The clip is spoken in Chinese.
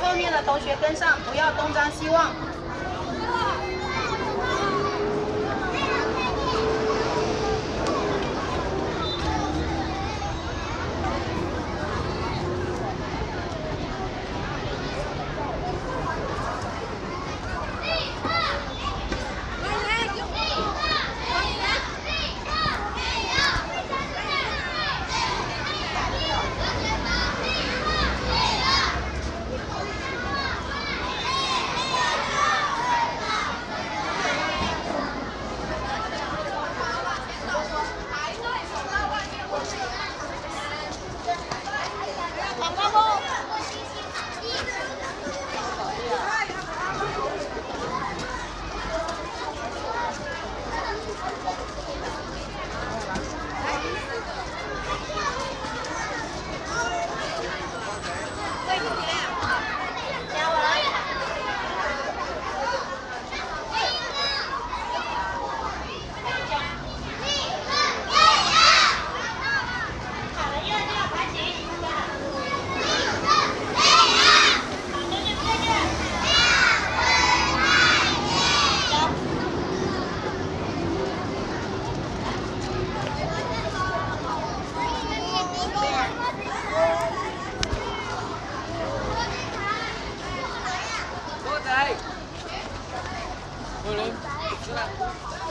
后面的同学跟上，不要东张西望。五零，出来。